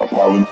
I'm